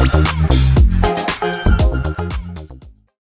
うん。